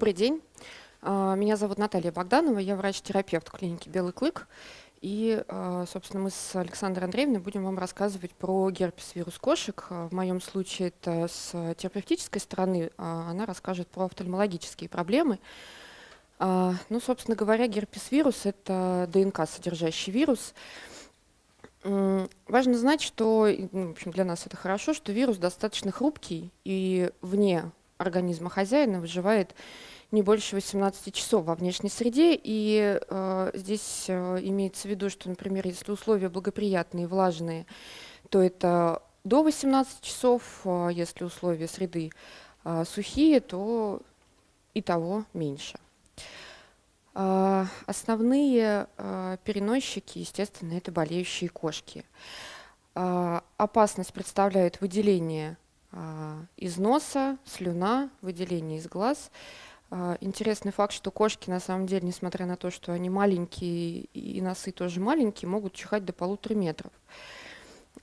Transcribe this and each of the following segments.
Добрый день. А, меня зовут Наталья Богданова, я врач-терапевт в клинике «Белый клык». И, а, собственно, мы с Александрой Андреевной будем вам рассказывать про герпес вирус кошек. А, в моем случае это с терапевтической стороны, она расскажет про офтальмологические проблемы. Ну, собственно говоря, герпес вирус – это ДНК, содержащий вирус. Важно знать, что, ну, в общем, для нас это хорошо, что вирус достаточно хрупкий и вне организма хозяина выживает не больше 18 часов во внешней среде. И э, здесь э, имеется в виду, что, например, если условия благоприятные, влажные, то это до 18 часов, э, если условия среды э, сухие, то и того меньше. Э, основные э, переносчики, естественно, это болеющие кошки. Э, опасность представляет выделение из носа, слюна, выделение из глаз. А, интересный факт, что кошки на самом деле, несмотря на то, что они маленькие и носы тоже маленькие, могут чихать до полутора метров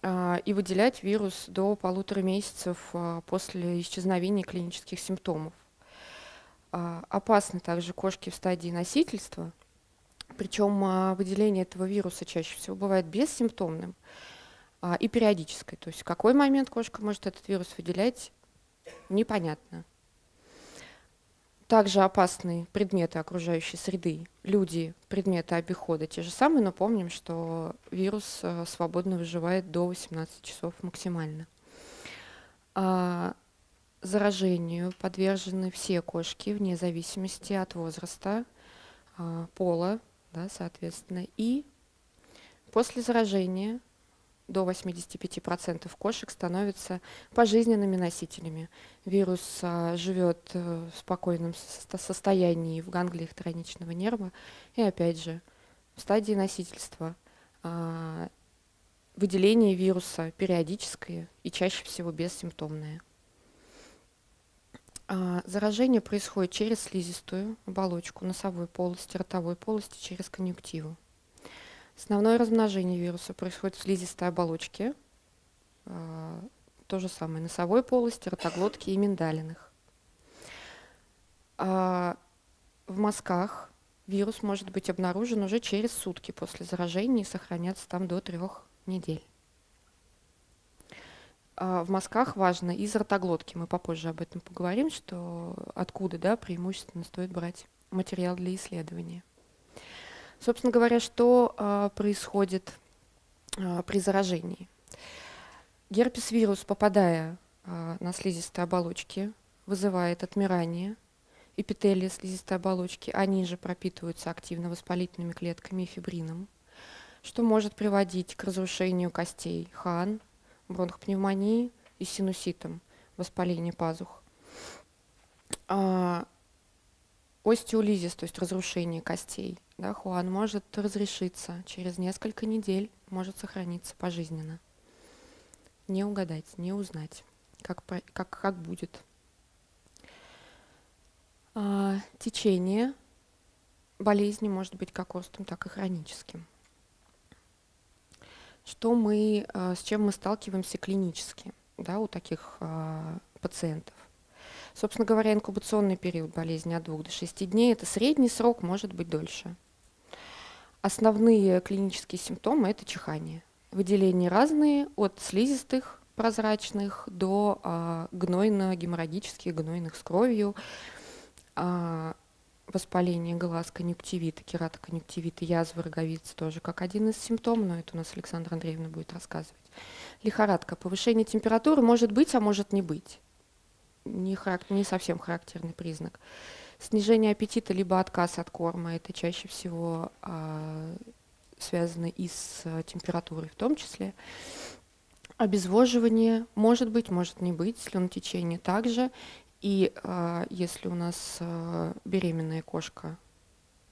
а, и выделять вирус до полутора месяцев после исчезновения клинических симптомов. Опасны также кошки в стадии носительства, причем выделение этого вируса чаще всего бывает бессимптомным а, и периодической. То есть в какой момент кошка может этот вирус выделять, непонятно. Также опасные предметы окружающей среды, люди, предметы обихода те же самые, но помним, что вирус а, свободно выживает до 18 часов максимально. А, заражению подвержены все кошки вне зависимости от возраста, а, пола, да, соответственно, и после заражения до 85% кошек становятся пожизненными носителями. Вирус а, живет а, в спокойном со состоянии в ганглиях тройничного нерва. И опять же, в стадии носительства а, выделение вируса периодическое и чаще всего бессимптомное. А, заражение происходит через слизистую оболочку носовой полости, ротовой полости, через конъюнктиву. Основное размножение вируса происходит в слизистой оболочке. А, то же самое носовой полости, ротоглотки и миндалиных. А, в мозгах вирус может быть обнаружен уже через сутки после заражения и сохраняться там до трех недель. А, в мозгах важно из ротоглотки, мы попозже об этом поговорим, что откуда да, преимущественно стоит брать материал для исследования. Собственно говоря, что э, происходит э, при заражении? Герпес-вирус, попадая э, на слизистые оболочки, вызывает отмирание эпителия слизистой оболочки. Они же пропитываются активно воспалительными клетками и фибрином, что может приводить к разрушению костей хан, бронхопневмонии и синуситам, воспалению пазух. Остеолизис, то есть разрушение костей, да, хуан может разрешиться через несколько недель, может сохраниться пожизненно. Не угадать, не узнать, как, как, как будет. А, течение болезни может быть как острым, так и хроническим. Что мы, а, с чем мы сталкиваемся клинически да, у таких а, пациентов? Собственно говоря, инкубационный период болезни от 2 до 6 дней – это средний срок, может быть дольше. Основные клинические симптомы – это чихание. Выделения разные, от слизистых прозрачных до а, гнойно-геморрагических, гнойных с кровью, а, воспаление глаз, конъюнктивита, кератоконъюнктивита, язвы роговицы тоже как один из симптомов, но это у нас Александра Андреевна будет рассказывать. Лихорадка, повышение температуры может быть, а может не быть не, характер, не совсем характерный признак. Снижение аппетита либо отказ от корма, это чаще всего а, связано и с а, температурой в том числе. Обезвоживание может быть, может не быть, слюнотечение также. И а, если у нас а, беременная кошка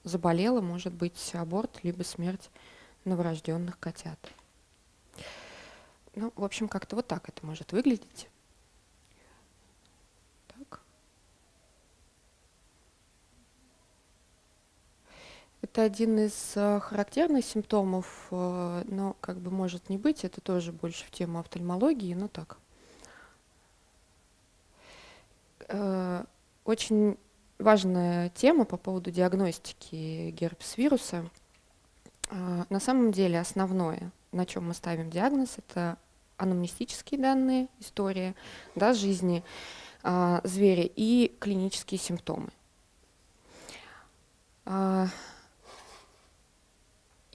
заболела, может быть аборт, либо смерть новорожденных котят. Ну, в общем, как-то вот так это может выглядеть. Это один из э, характерных симптомов, э, но как бы может не быть, это тоже больше в тему офтальмологии, но так. Э, очень важная тема по поводу диагностики герпес-вируса. На самом деле основное, на чем мы ставим диагноз, это анамнестические данные, история да, жизни зверя и клинические симптомы.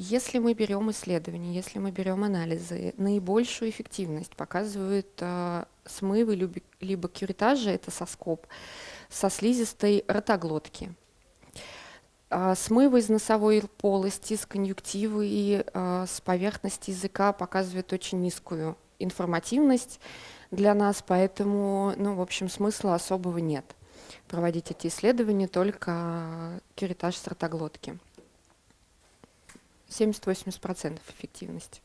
Если мы берем исследования, если мы берем анализы, наибольшую эффективность показывают а, смывы либо, либо кюритажи, это соскоб, со слизистой ротоглотки. А, смывы из носовой полости, с конъюнктивы и а, с поверхности языка показывают очень низкую информативность для нас, поэтому, ну, в общем, смысла особого нет проводить эти исследования, только кюритаж с ротоглотки. 70-80% эффективности.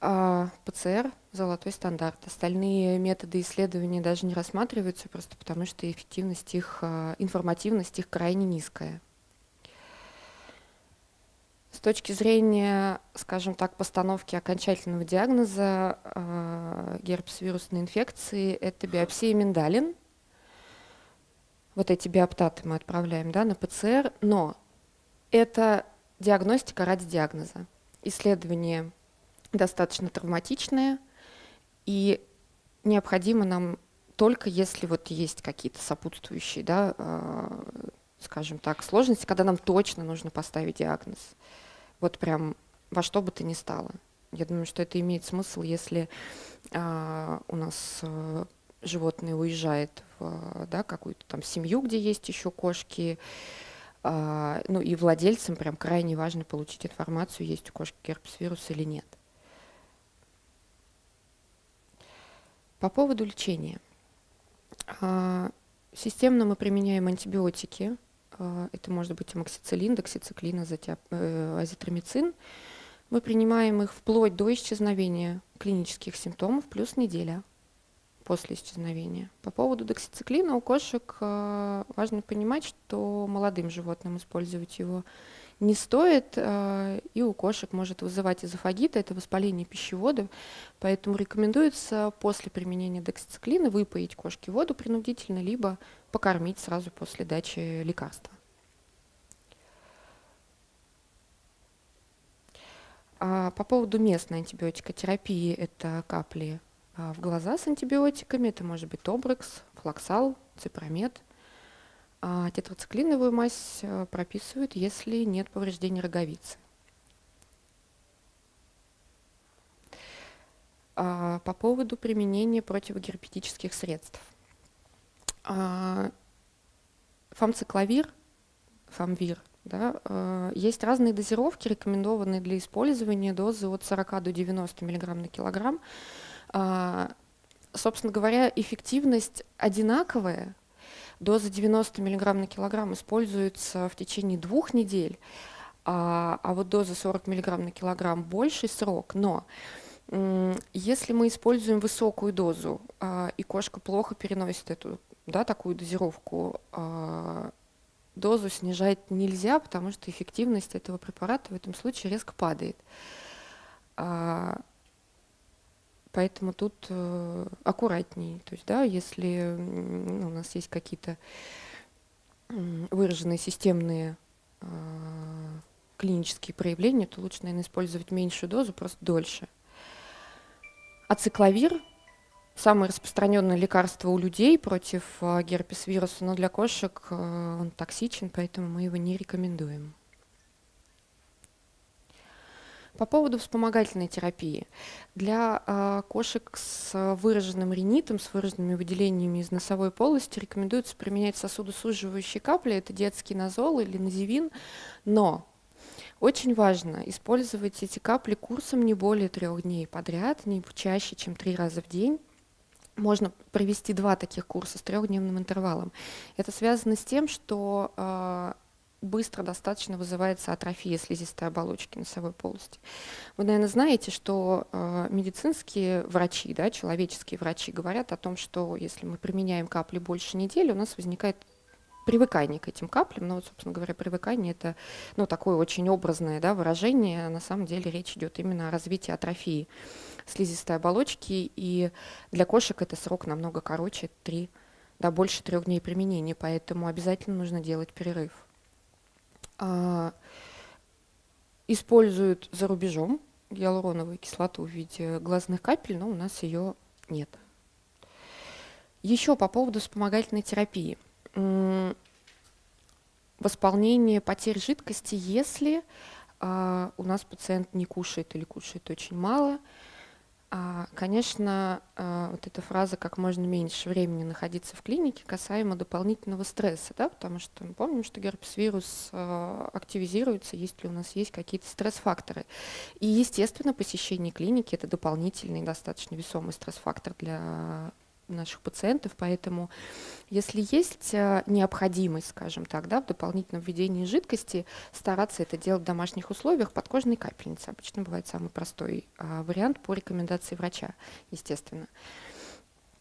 А ПЦР – золотой стандарт. Остальные методы исследования даже не рассматриваются, просто потому что эффективность их, а, информативность их крайне низкая. С точки зрения, скажем так, постановки окончательного диагноза э, герпес-вирусной инфекции, это биопсия миндалин. Вот эти биоптаты мы отправляем да, на ПЦР, но это диагностика ради диагноза. Исследование достаточно травматичное, и необходимо нам только если вот есть какие-то сопутствующие, да, э, скажем так, сложности, когда нам точно нужно поставить диагноз вот прям во что бы то ни стало. Я думаю, что это имеет смысл, если а, у нас а, животное уезжает в да, какую-то там семью, где есть еще кошки, ну и владельцам прям крайне важно получить информацию, есть у кошки герпес-вирус или нет. По поводу лечения. А, системно мы применяем антибиотики, а, это может быть амоксициллин, доксициклин, э, азитромицин. Мы принимаем их вплоть до исчезновения клинических симптомов плюс неделя после исчезновения. По поводу доксициклина у кошек а, важно понимать, что молодым животным использовать его не стоит, а, и у кошек может вызывать эзофагит, это воспаление пищевода, поэтому рекомендуется после применения доксициклина выпоить кошке воду принудительно, либо покормить сразу после дачи лекарства. А по поводу местной антибиотикотерапии, это капли в глаза с антибиотиками, это может быть тобрекс, флоксал, ципромет – а тетрациклиновую мазь э, прописывают, если нет повреждений роговицы. А по поводу применения противогерпетических средств. А, фамцикловир, фамвир, да, э, есть разные дозировки, рекомендованные для использования дозы от 40 до 90 мг на килограмм. А, собственно говоря, эффективность одинаковая, Доза 90 мг на килограмм используется в течение двух недель, а, а вот доза 40 мг на килограмм больший срок. Но если мы используем высокую дозу, а, и кошка плохо переносит эту, да, такую дозировку, дозу снижать нельзя, потому что эффективность этого препарата в этом случае резко падает. Поэтому тут э, аккуратней. То есть, да, если ну, у нас есть какие-то выраженные системные э, клинические проявления, то лучше, наверное, использовать меньшую дозу, просто дольше. Ацикловир – самое распространенное лекарство у людей против э, герпес-вируса, но для кошек э, он токсичен, поэтому мы его не рекомендуем. По поводу вспомогательной терапии. Для э, кошек с выраженным ринитом, с выраженными выделениями из носовой полости рекомендуется применять сосудосуживающие капли, это детский назол или називин, но очень важно использовать эти капли курсом не более трех дней подряд, не чаще, чем три раза в день. Можно провести два таких курса с трехдневным интервалом. Это связано с тем, что э, быстро достаточно вызывается атрофия слизистой оболочки носовой полости. Вы, наверное, знаете, что э, медицинские врачи, да, человеческие врачи говорят о том, что если мы применяем капли больше недели, у нас возникает привыкание к этим каплям, ну вот, собственно говоря, привыкание это ну, такое очень образное да, выражение, на самом деле речь идет именно о развитии атрофии слизистой оболочки, и для кошек это срок намного короче, 3 да, больше трех дней применения, поэтому обязательно нужно делать перерыв. А, используют за рубежом гиалуроновую кислоту в виде глазных капель, но у нас ее нет. Еще по поводу вспомогательной терапии. Восполнение потерь жидкости, если а, у нас пациент не кушает или кушает очень мало – конечно, а, вот эта фраза «как можно меньше времени находиться в клинике» касаемо дополнительного стресса, да, потому что мы помним, что герпес-вирус а, активизируется, если у нас есть какие-то стресс-факторы. И, естественно, посещение клиники – это дополнительный, достаточно весомый стресс-фактор для наших пациентов, поэтому если есть э, необходимость, скажем так, да, в дополнительном введении жидкости, стараться это делать в домашних условиях подкожной капельницы. Обычно бывает самый простой а, вариант по рекомендации врача, естественно.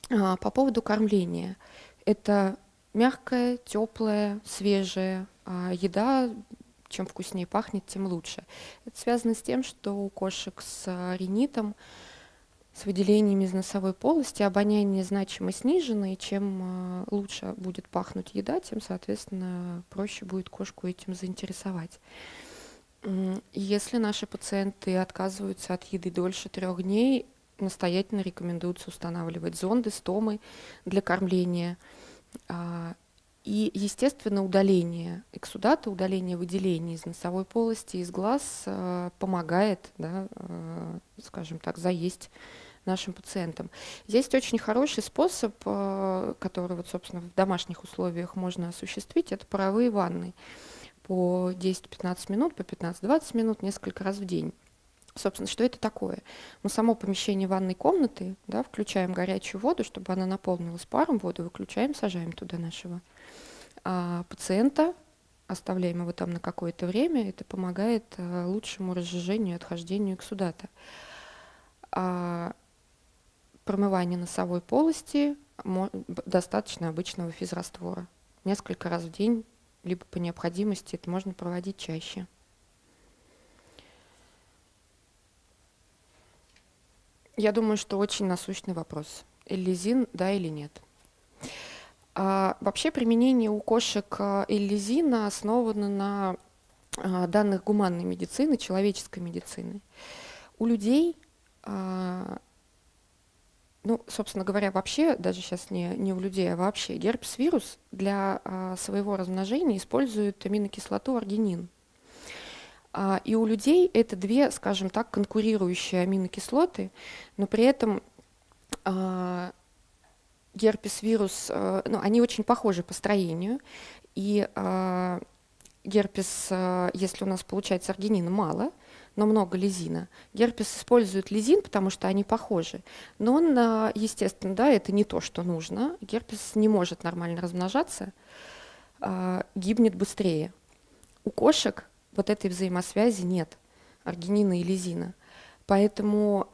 А, по поводу кормления. Это мягкая, теплая, свежая а, еда, чем вкуснее пахнет, тем лучше. Это связано с тем, что у кошек с ринитом с выделениями из носовой полости обоняние значимо снижено, и чем а, лучше будет пахнуть еда, тем, соответственно, проще будет кошку этим заинтересовать. Если наши пациенты отказываются от еды дольше трех дней, настоятельно рекомендуется устанавливать зонды, стомы для кормления. И, естественно, удаление эксудата, удаление выделений из носовой полости, из глаз а, помогает, да, скажем так, заесть нашим пациентам. Есть очень хороший способ, э, который, вот, собственно, в домашних условиях можно осуществить, это паровые ванны по 10-15 минут, по 15-20 минут, несколько раз в день. Собственно, что это такое? Мы само помещение ванной комнаты, да, включаем горячую воду, чтобы она наполнилась паром, воду выключаем, сажаем туда нашего а, пациента, оставляем его там на какое-то время, это помогает а, лучшему разжижению и отхождению эксудата. А, промывание носовой полости достаточно обычного физраствора. Несколько раз в день, либо по необходимости, это можно проводить чаще. Я думаю, что очень насущный вопрос. Эллизин, да или нет? А, вообще применение у кошек а, эллизина основано на а, данных гуманной медицины, человеческой медицины. У людей ну, собственно говоря, вообще, даже сейчас не, не у людей, а вообще, герпес-вирус для своего размножения использует аминокислоту аргинин. И у людей это две, скажем так, конкурирующие аминокислоты, но при этом герпес-вирус, а, ну, они очень похожи по строению, и а, герпес, а, если у нас получается аргинина мало, но много лизина. Герпес использует лизин, потому что они похожи, но он, естественно, да, это не то, что нужно. Герпес не может нормально размножаться, гибнет быстрее. У кошек вот этой взаимосвязи нет, аргинина и лизина. Поэтому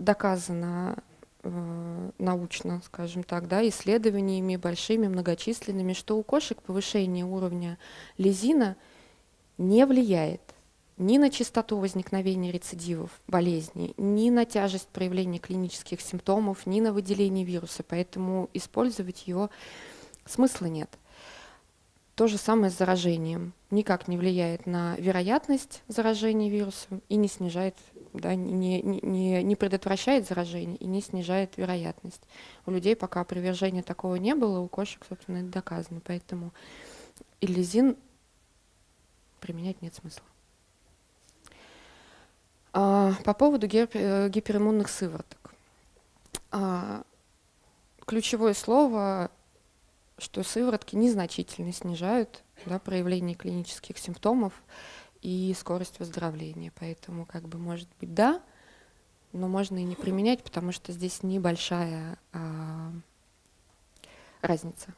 доказано э, научно, скажем так, да, исследованиями большими, многочисленными, что у кошек повышение уровня лизина не влияет ни на частоту возникновения рецидивов болезни, ни на тяжесть проявления клинических симптомов, ни на выделение вируса, поэтому использовать ее смысла нет. То же самое с заражением. Никак не влияет на вероятность заражения вирусом и не снижает, да, не, не, не предотвращает заражение и не снижает вероятность. У людей пока опровержения такого не было, у кошек, собственно, это доказано. Поэтому иллизин применять нет смысла. А, по поводу э, гипериммунных сывороток. А, ключевое слово, что сыворотки незначительно снижают да, проявление клинических симптомов и скорость выздоровления. Поэтому, как бы, может быть, да, но можно и не применять, потому что здесь небольшая а, разница,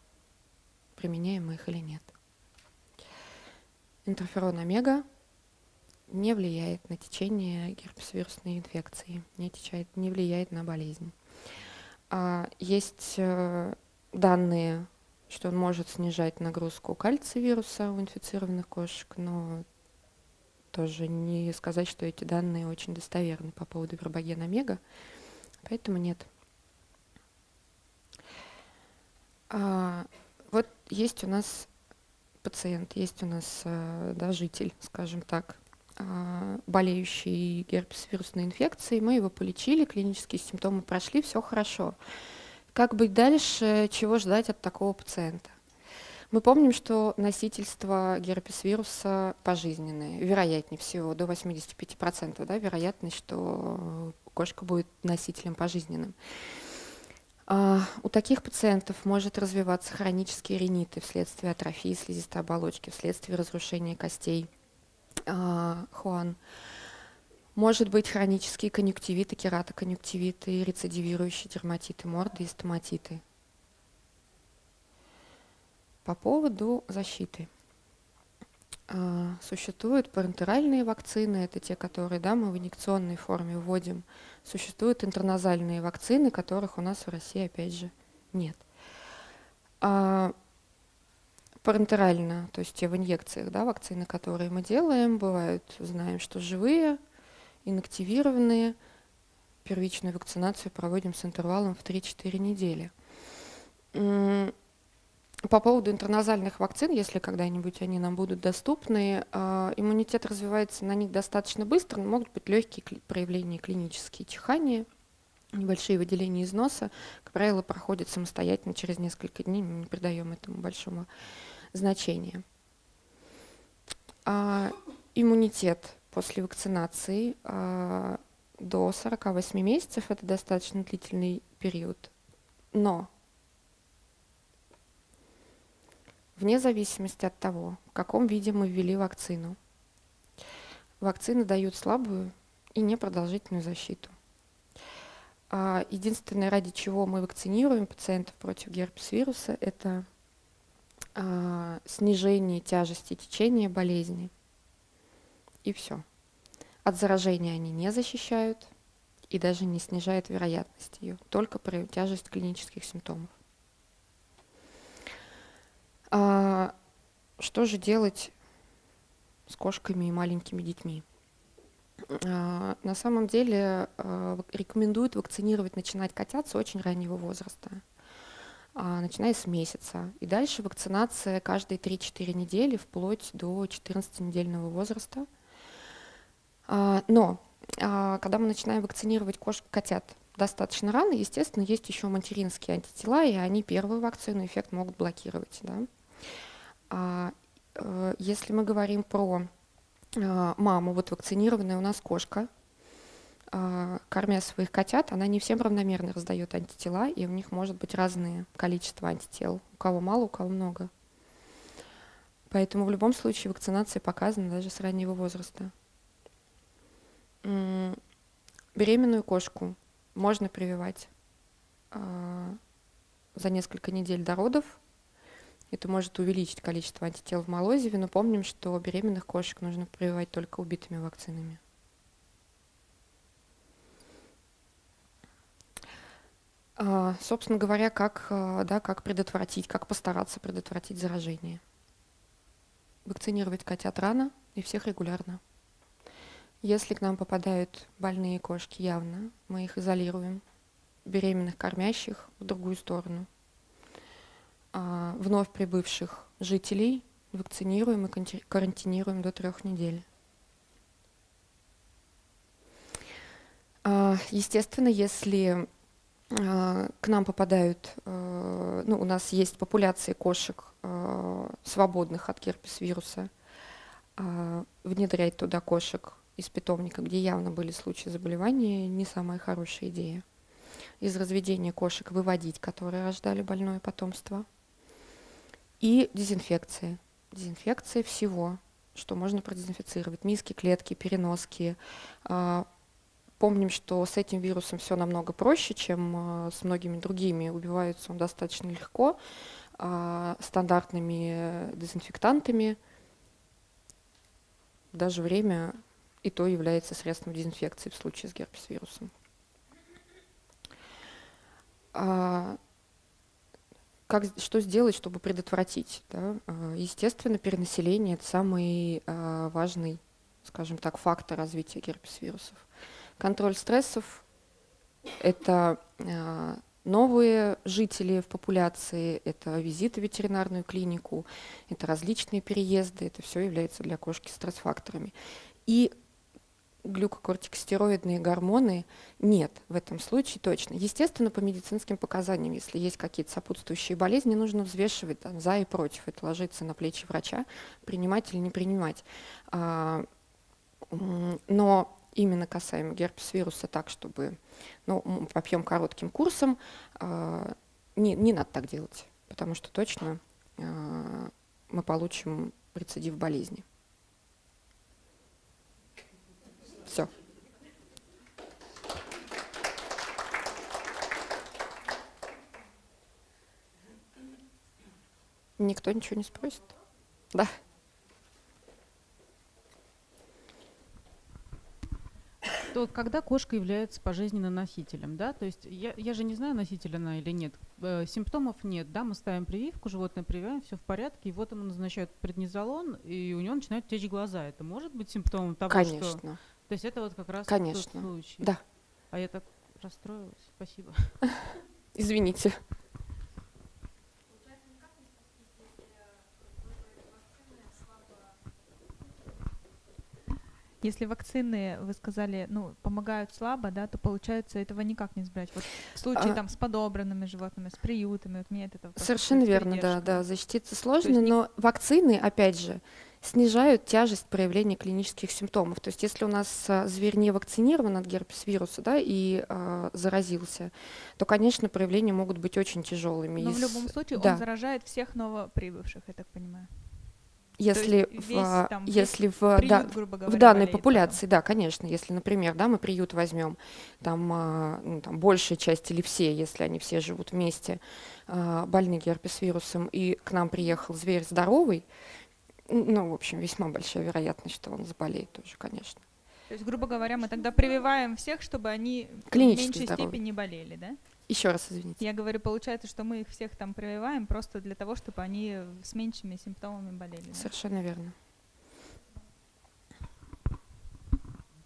применяем мы их или нет. Интерферон омега не влияет на течение герпесвирусной инфекции, не, течает, не влияет на болезнь. А, есть э, данные, что он может снижать нагрузку кальция вируса у инфицированных кошек, но тоже не сказать, что эти данные очень достоверны по поводу вербогена омега, поэтому нет. А, вот есть у нас пациент, есть у нас э, да, житель, скажем так, а, болеющий герпес-вирусной инфекцией. Мы его полечили, клинические симптомы прошли, все хорошо. Как быть дальше, чего ждать от такого пациента? Мы помним, что носительство герпес-вируса пожизненное, вероятнее всего, до 85%, да, вероятность, что кошка будет носителем пожизненным. А, у таких пациентов может развиваться хронические риниты вследствие атрофии слизистой оболочки, вследствие разрушения костей а, хуан. Может быть хронические конъюнктивиты, кератоконъюнктивиты, рецидивирующие дерматиты морды и стоматиты. По поводу защиты. А, существуют парентеральные вакцины, это те, которые да, мы в инъекционной форме вводим. Существуют интерназальные вакцины, которых у нас в России, опять же, нет. А, парентерально, то есть те в инъекциях, да, вакцины, которые мы делаем, бывают, знаем, что живые, инактивированные. Первичную вакцинацию проводим с интервалом в 3-4 недели. По поводу интерназальных вакцин, если когда-нибудь они нам будут доступны, э, иммунитет развивается на них достаточно быстро, но могут быть легкие проявления клинические, чихание, небольшие выделения из носа, как правило, проходят самостоятельно через несколько дней, мы не придаем этому большого значения. А иммунитет после вакцинации а, до 48 месяцев – это достаточно длительный период. Но вне зависимости от того, в каком виде мы ввели вакцину. Вакцины дают слабую и непродолжительную защиту. А единственное, ради чего мы вакцинируем пациентов против герпес-вируса, это а, снижение тяжести течения болезни. И все. От заражения они не защищают и даже не снижают вероятность ее, только при тяжесть клинических симптомов. А, что же делать с кошками и маленькими детьми? А, на самом деле а, рекомендуют вакцинировать, начинать котят с очень раннего возраста, а, начиная с месяца. И дальше вакцинация каждые 3-4 недели вплоть до 14-недельного возраста. А, но а, когда мы начинаем вакцинировать кошек, котят достаточно рано, естественно, есть еще материнские антитела, и они первую вакцину эффект могут блокировать. Да? А, э, если мы говорим про маму, вот вакцинированная у нас кошка, кормя своих котят, она не всем равномерно раздает антитела, и у них может быть разное количество антител. У кого мало, у кого много. Поэтому в любом случае вакцинация показана даже с раннего возраста. Беременную кошку можно прививать за несколько недель до родов это может увеличить количество антител в молозиве, но помним, что беременных кошек нужно прививать только убитыми вакцинами. А, собственно говоря, как, а, да, как предотвратить, как постараться предотвратить заражение. Вакцинировать котят рано и всех регулярно. Если к нам попадают больные кошки явно, мы их изолируем, беременных кормящих в другую сторону – а, вновь прибывших жителей вакцинируем и карантинируем до трех недель. А, естественно, если а, к нам попадают, ну, у нас есть популяции кошек, свободных от герпес-вируса, внедрять туда кошек из питомника, где явно были случаи заболевания, не самая хорошая идея. Из разведения кошек выводить, которые рождали больное потомство – и дезинфекции. Дезинфекция всего, что можно продезинфицировать. Миски, клетки, переноски. А, помним, что с этим вирусом все намного проще, чем а, с многими другими. Убивается он достаточно легко, а, стандартными дезинфектантами. Даже время и то является средством дезинфекции в случае с герпес-вирусом. как, что сделать, чтобы предотвратить? Да? А, естественно, перенаселение – это самый а, важный, скажем так, фактор развития герпес-вирусов. Контроль стрессов – это а, новые жители в популяции, это визиты в ветеринарную клинику, это различные переезды, это все является для кошки стресс-факторами. И глюкокортикостероидные гормоны нет в этом случае точно. Естественно, по медицинским показаниям, если есть какие-то сопутствующие болезни, нужно взвешивать там, за и против. Это ложится на плечи врача, принимать или не принимать. А, но именно касаемо герпес-вируса так, чтобы ну, попьем коротким курсом, а, не, не надо так делать, потому что точно а, мы получим рецидив болезни. Все. Никто ничего не спросит? Да. То когда кошка является пожизненным носителем, да, то есть я, я же не знаю, носитель она или нет, э, симптомов нет, да, мы ставим прививку, животное прививаем, все в порядке, и вот ему назначают преднизолон, и у него начинают течь глаза. Это может быть симптомом того, Конечно. что то есть это вот как раз Конечно. тот случай. Да. А я так расстроилась. Спасибо. Извините. Если вакцины, вы сказали, ну, помогают слабо, да, то получается этого никак не избрать. Вот в случае а, там с подобранными животными, с приютами, вот мне это Совершенно верно, да, да, защититься сложно, есть, но вакцины, опять же, снижают тяжесть проявления клинических симптомов. То есть если у нас а, зверь не вакцинирован от герпес-вируса да, и э, заразился, то, конечно, проявления могут быть очень тяжелыми. Но Из... в любом случае да. он заражает всех новоприбывших, я так понимаю. Если в, весь, там, если в, приют, да, говоря, в данной популяции, да. да, конечно, если, например, да, мы приют возьмем, там, ну, там большая часть или все, если они все живут вместе, больны герпес-вирусом, и к нам приехал зверь здоровый, ну, в общем, весьма большая вероятность, что он заболеет тоже, конечно. То есть, грубо говоря, мы тогда прививаем всех, чтобы они в меньшей здоровый. степени болели, да? Еще раз извините. Я говорю, получается, что мы их всех там прививаем просто для того, чтобы они с меньшими симптомами болели. Совершенно да? верно.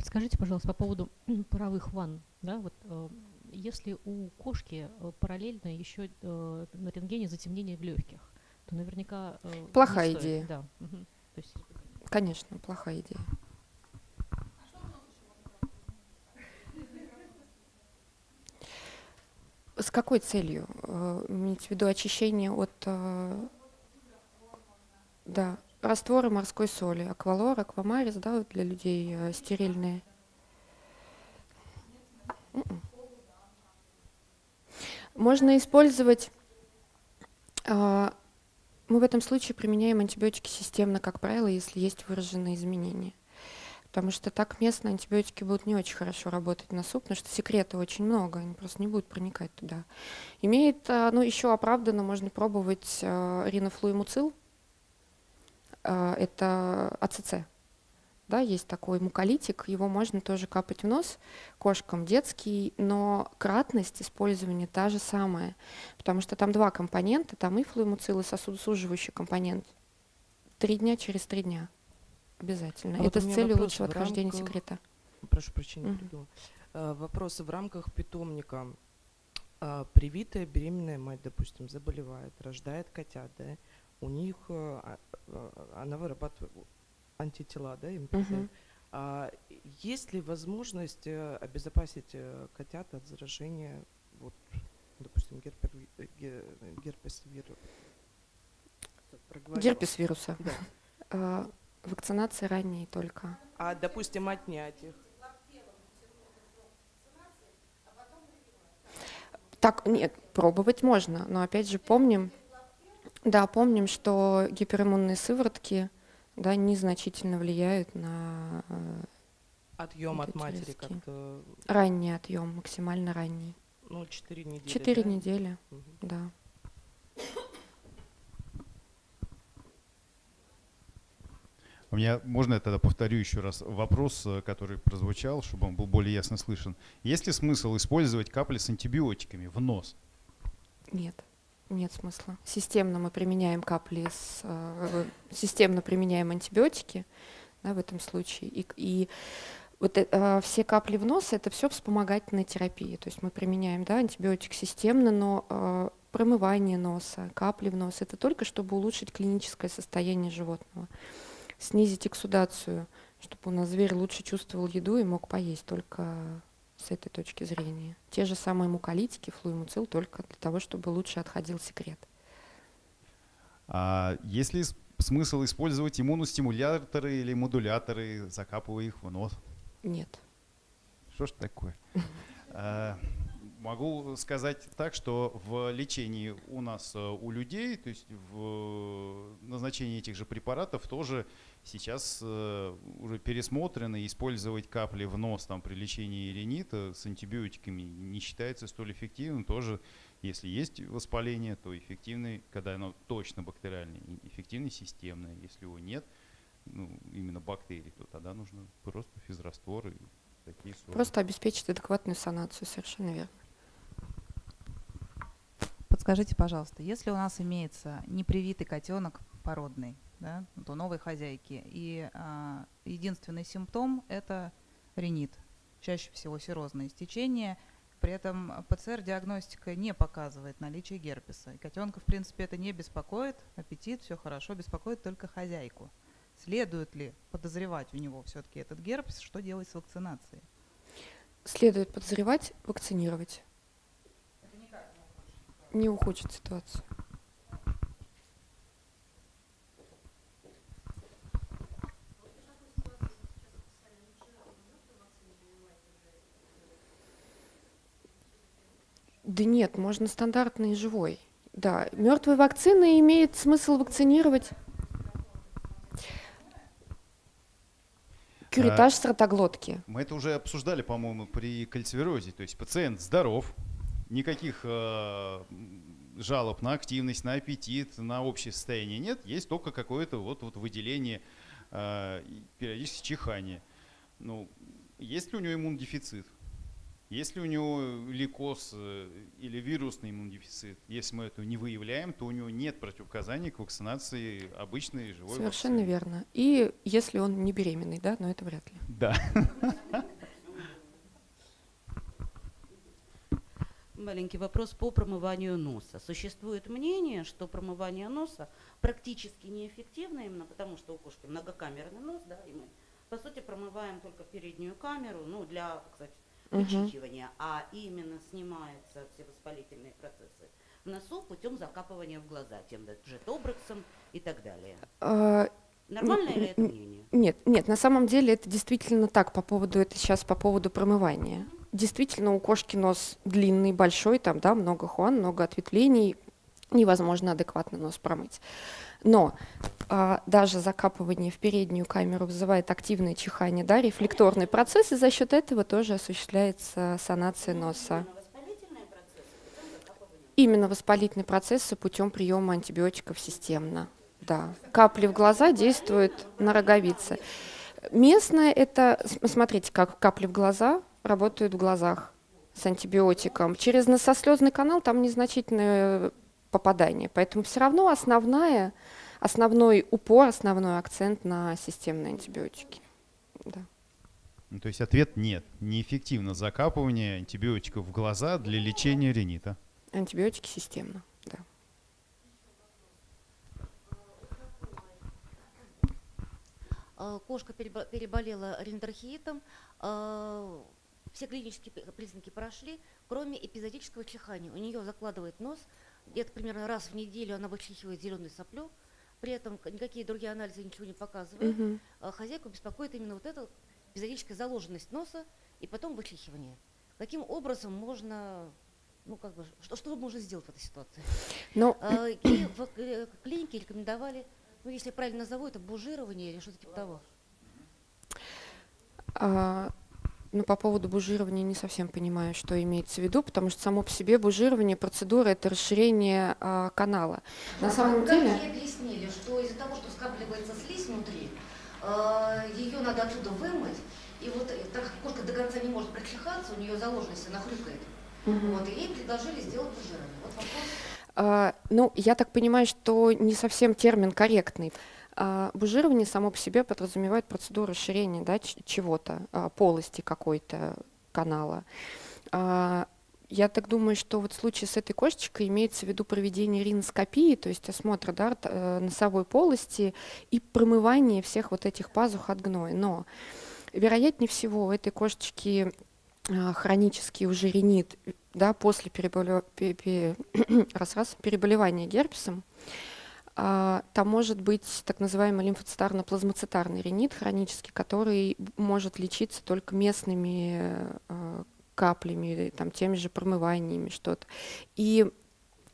Скажите, пожалуйста, по поводу паровых ванн, да, вот э, если у кошки э, параллельно еще э, на рентгене затемнение в легких, то наверняка... Э, плохая идея. Да. Угу. То есть... Конечно, плохая идея. С какой целью? Э, имеете в виду очищение от... Э, да, растворы морской соли, аквалор, аквамарис, да, вот для людей э, стерильные. М-м. Можно использовать мы в этом случае применяем антибиотики системно, как правило, если есть выраженные изменения. Потому что так местно антибиотики будут не очень хорошо работать на суп, потому что секрета очень много, они просто не будут проникать туда. Имеет, а, ну, еще оправданно можно пробовать э, ринофлуэмуцил, э, это АЦЦ, да, есть такой муколитик, его можно тоже капать в нос кошкам, детский, но кратность использования та же самая, потому что там два компонента, там и флуэмуцил, и сосудосуживающий компонент. Три дня через три дня обязательно. А Это вот с целью лучшего отхождения рамках... секрета. Прошу прощения, угу. а, Вопросы в рамках питомника. А, привитая беременная мать, допустим, заболевает, рождает котят, да, у них а, а, она вырабатывает антитела, да, им угу. а, Есть ли возможность э, обезопасить э, котят от заражения, вот, допустим, герпер, герпес вируса? Герпес вируса. Да. А, вакцинация ранней только. А, допустим, отнять их? Так, нет, пробовать можно, но опять же помним, да, помним, что гипериммунные сыворотки – да, незначительно влияют на э, Отъем от матери риски. как-то... Ранний отъем, максимально ранний. Ну, четыре недели. Четыре да? недели, угу. да. У меня, можно я тогда повторю еще раз вопрос, э, который прозвучал, чтобы он был более ясно слышен. Есть ли смысл использовать капли с антибиотиками в нос? Нет нет смысла. Системно мы применяем капли, с, э, системно применяем антибиотики да, в этом случае. И, и Вот э, все капли в нос это все вспомогательная терапия. То есть мы применяем да, антибиотик системно, но э, промывание носа, капли в нос это только чтобы улучшить клиническое состояние животного, снизить эксудацию, чтобы у нас зверь лучше чувствовал еду и мог поесть только с этой точки зрения. Те же самые муколитики, флуимуцил, только для того, чтобы лучше отходил секрет. А есть ли смысл использовать иммуностимуляторы или модуляторы, закапывая их в нос? Нет. Что ж такое? Могу сказать так, что в лечении у нас, э, у людей, то есть в назначении этих же препаратов тоже сейчас э, уже пересмотрено, использовать капли в нос там, при лечении ринита с антибиотиками не считается столь эффективным. Тоже, если есть воспаление, то эффективный, когда оно точно бактериальное, эффективный системное. Если его нет, ну, именно бактерий, то тогда нужно просто физраствор и такие. Просто обеспечить адекватную санацию, совершенно верно. Подскажите, пожалуйста, если у нас имеется непривитый котенок породный, да, вот у новой хозяйки, и а, единственный симптом это ринит, чаще всего серозное истечение, при этом ПЦР-диагностика не показывает наличие герпеса. И котенка, в принципе, это не беспокоит, аппетит, все хорошо, беспокоит только хозяйку. Следует ли подозревать у него все-таки этот герпес, что делать с вакцинацией? Следует подозревать, вакцинировать. Не ухудшит ситуацию. Да нет, можно стандартный живой. Да, мертвые вакцины имеет смысл вакцинировать. Кюритаж стратоглотки. Мы это уже обсуждали, по-моему, при кальциверозе. То есть пациент здоров, никаких э, жалоб на активность, на аппетит, на общее состояние нет. Есть только какое-то вот, вот выделение, э, периодически чихание. Ну, есть ли у него иммунодефицит? Если у него лейкоз э, или вирусный иммунодефицит, если мы это не выявляем, то у него нет противопоказаний к вакцинации обычной живой Совершенно вакцины. верно. И если он не беременный, да, но это вряд ли. Да. Маленький вопрос по промыванию носа. Существует мнение, что промывание носа практически неэффективно, именно потому что у кошки многокамерный нос, да, и мы, по сути, промываем только переднюю камеру, ну, для, кстати, вычищивания, а именно снимаются все воспалительные процессы в носу путем закапывания в глаза, тем же тобрексом и так далее. А, Нормально ли это мнение? Нет, нет, на самом деле это действительно так по поводу, это сейчас по поводу промывания. Действительно, у кошки нос длинный, большой, там, да, много хуан, много ответвлений, невозможно адекватно нос промыть. Но а, даже закапывание в переднюю камеру вызывает активное чихание, да, рефлекторный процесс, и за счет этого тоже осуществляется санация носа. Именно воспалительные процессы путем приема антибиотиков системно. Да. Капли в глаза действуют на роговице. Местное это, смотрите, как капли в глаза работают в глазах с антибиотиком. Через носослезный канал там незначительное попадание. Поэтому все равно основная, основной упор, основной акцент на системные антибиотики. Да. Ну, то есть ответ нет. Неэффективно закапывание антибиотиков в глаза для лечения ринита. Антибиотики системно, да. А, кошка переболела риндрохиитом, а, все клинические признаки прошли, кроме эпизодического чихания. У нее закладывает нос, где-то примерно раз в неделю она вычихивает зеленую соплю, при этом никакие другие анализы ничего не показывают. Угу. Хозяйку беспокоит именно вот эта эпизодическая заложенность носа и потом вычихивание. Каким образом можно ну, как бы, что, что можно сделать в этой ситуации? Ну, а, и в э, клинике рекомендовали, ну, если я правильно назову, это бужирование или что-то типа того. А, ну, по поводу бужирования не совсем понимаю, что имеется в виду, потому что само по себе бужирование, процедура – это расширение а, канала. На а самом деле… Как объяснили, что из-за того, что скапливается слизь внутри, а, ее надо оттуда вымыть, и вот э, так как кошка до конца не может прочихаться, у нее заложенность, она хрюкает. Угу. Вот, и ей предложили сделать бужирование. Вот вопрос. А, ну, я так понимаю, что не совсем термин корректный. А, бужирование само по себе подразумевает процедуру расширения да, чего-то, а, полости какой-то канала. А, я так думаю, что вот в случае с этой кошечкой имеется в виду проведение риноскопии, то есть осмотра да, э, носовой полости и промывание всех вот этих пазух от гноя. Но, вероятнее всего, у этой кошечки хронический уже ринит да, после переболев... раз, раз, переболевания герпесом, а, там может быть так называемый лимфоцитарно-плазмоцитарный ринит хронический, который может лечиться только местными а, каплями, там, теми же промываниями, что-то. И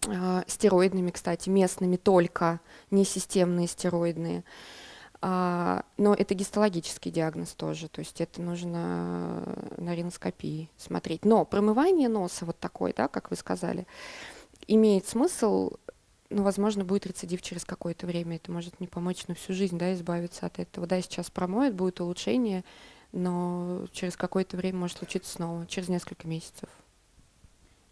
а, стероидными, кстати, местными только, не системные стероидные. А, но это гистологический диагноз тоже, то есть это нужно на риноскопии смотреть. Но промывание носа вот такое, да, как вы сказали, имеет смысл ну, возможно, будет рецидив через какое-то время. Это может не помочь на всю жизнь, да, избавиться от этого. Да, сейчас промоет, будет улучшение, но через какое-то время может случиться снова, через несколько месяцев.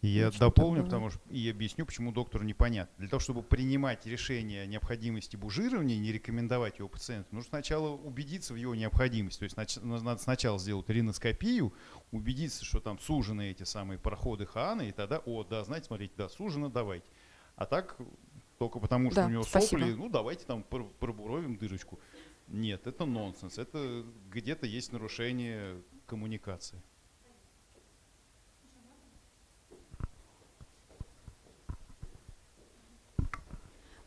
Я Очень дополню, потому что и объясню, почему доктору непонятно. Для того, чтобы принимать решение о необходимости бужирования, не рекомендовать его пациенту, нужно сначала убедиться в его необходимости. То есть надо сначала сделать риноскопию, убедиться, что там сужены эти самые проходы Хаана, и тогда, о, да, знаете, смотрите, да, сужено, давайте. А так только потому, что да, у него спасибо. сопли, ну давайте там пробуровим дырочку. Нет, это нонсенс. Это где-то есть нарушение коммуникации.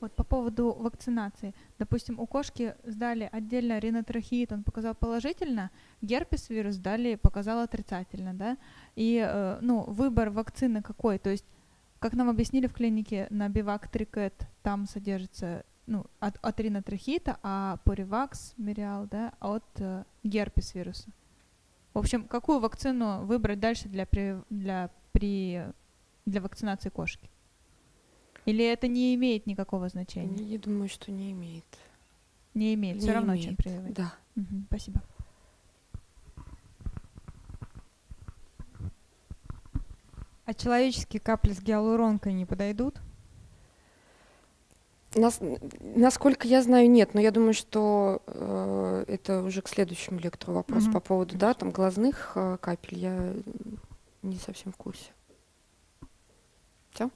Вот по поводу вакцинации. Допустим, у кошки сдали отдельно ринотрахеид, он показал положительно, герпес вирус дали, показал отрицательно, да? И, э, ну, выбор вакцины какой? То есть как нам объяснили в клинике, на бивак трикет там содержится ну, от, от ринотрахита, а поривакс, мириал, да, от э, герпес вируса. В общем, какую вакцину выбрать дальше для, при, для, при, для вакцинации кошки? Или это не имеет никакого значения? Я думаю, что не имеет. Не имеет, все равно имеет. чем прививать. Да. Угу, спасибо. А человеческие капли с гиалуронкой не подойдут? Нас, насколько я знаю, нет, но я думаю, что э, это уже к следующему лектору вопрос угу. по поводу, да, там глазных э, капель. Я не совсем в курсе. Все?